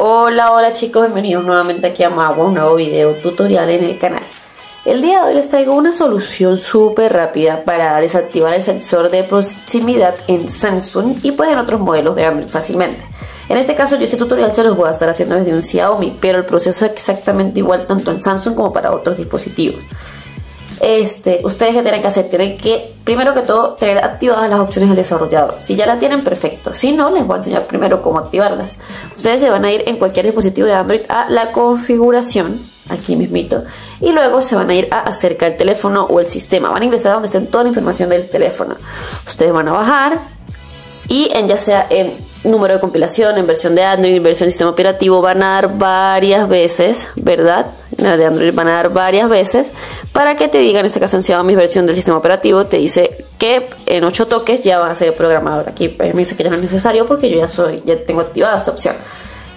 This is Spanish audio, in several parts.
Hola, hola chicos, bienvenidos nuevamente aquí a Magua, un nuevo video tutorial en el canal. El día de hoy les traigo una solución súper rápida para desactivar el sensor de proximidad en Samsung y pues en otros modelos de Android fácilmente. En este caso yo este tutorial se los voy a estar haciendo desde un Xiaomi, pero el proceso es exactamente igual tanto en Samsung como para otros dispositivos este, ustedes que tienen que hacer, tienen que, primero que todo, tener activadas las opciones del desarrollador. Si ya la tienen, perfecto. Si no, les voy a enseñar primero cómo activarlas. Ustedes se van a ir en cualquier dispositivo de Android a la configuración, aquí mismito, y luego se van a ir a acerca del teléfono o el sistema. Van a ingresar a donde estén toda la información del teléfono. Ustedes van a bajar y en ya sea en número de compilación, en versión de Android, en versión de sistema operativo, van a dar varias veces, ¿verdad? La de Android van a dar varias veces para que te diga, en este caso en Xiaomi versión del sistema operativo, te dice que en 8 toques ya va a ser programador. Aquí me dice que ya no es necesario porque yo ya soy, ya tengo activada esta opción.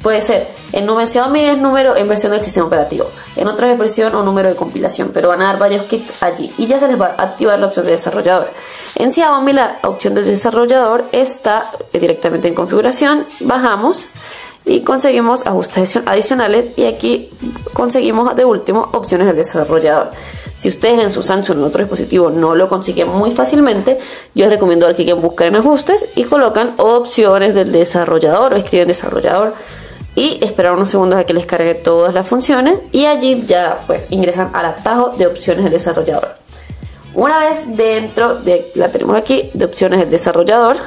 Puede ser en Xiaomi es número en versión del sistema operativo, en otra es versión o número de compilación, pero van a dar varios kits allí y ya se les va a activar la opción de desarrollador. En Xiaomi la opción de desarrollador está directamente en configuración, bajamos y conseguimos ajustes adicionales y aquí conseguimos de último opciones del desarrollador. Si ustedes en su Samsung o en otro dispositivo no lo consiguen muy fácilmente, yo les recomiendo que busquen en ajustes y colocan opciones del desarrollador o escriben desarrollador y esperar unos segundos a que les cargue todas las funciones y allí ya pues ingresan al atajo de opciones del desarrollador. Una vez dentro de la tenemos aquí de opciones del desarrollador,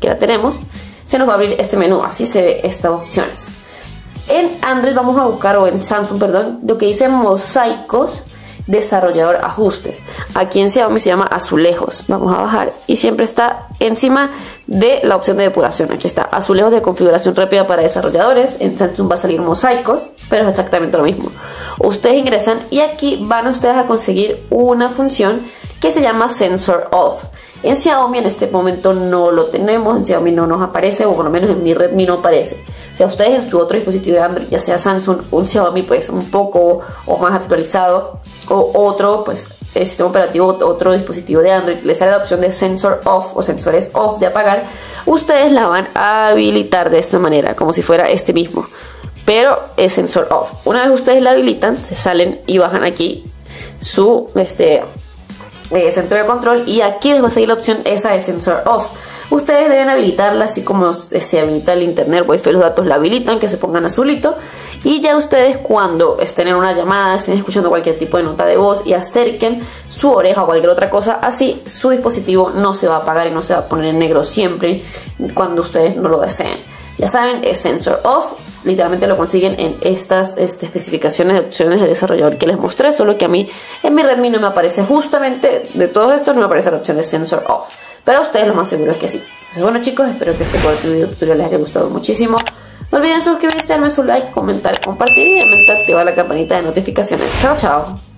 que la tenemos, se nos va a abrir este menú, así se ve estas opciones. En Android vamos a buscar, o en Samsung, perdón, lo que dice mosaicos desarrollador ajustes. Aquí en Xiaomi se llama azulejos. Vamos a bajar y siempre está encima de la opción de depuración. Aquí está azulejos de configuración rápida para desarrolladores. En Samsung va a salir mosaicos, pero es exactamente lo mismo. Ustedes ingresan y aquí van ustedes a conseguir una función que se llama Sensor Off. En Xiaomi en este momento no lo tenemos, en Xiaomi no nos aparece, o por lo menos en mi Redmi no aparece. O sea, ustedes en su otro dispositivo de Android, ya sea Samsung un Xiaomi, pues un poco o más actualizado, o otro, pues sistema operativo, otro dispositivo de Android, les sale la opción de Sensor Off o sensores off de apagar, ustedes la van a habilitar de esta manera, como si fuera este mismo. Pero es sensor off. Una vez ustedes la habilitan, se salen y bajan aquí su este, eh, centro de control y aquí les va a salir la opción esa de sensor off. Ustedes deben habilitarla así como se habilita el internet, wifi, los datos la habilitan, que se pongan azulito. Y ya ustedes cuando estén en una llamada, estén escuchando cualquier tipo de nota de voz y acerquen su oreja o cualquier otra cosa, así su dispositivo no se va a apagar y no se va a poner en negro siempre cuando ustedes no lo deseen. Ya saben, es sensor off, literalmente lo consiguen en estas este, especificaciones de opciones de desarrollador que les mostré, solo que a mí en mi Redmi no me aparece justamente de todos estos no me aparece la opción de sensor off, pero a ustedes lo más seguro es que sí. Entonces bueno chicos, espero que este corto video tutorial les haya gustado muchísimo. No olviden suscribirse, darme su like, comentar, compartir y obviamente activar la campanita de notificaciones. Chao, chao.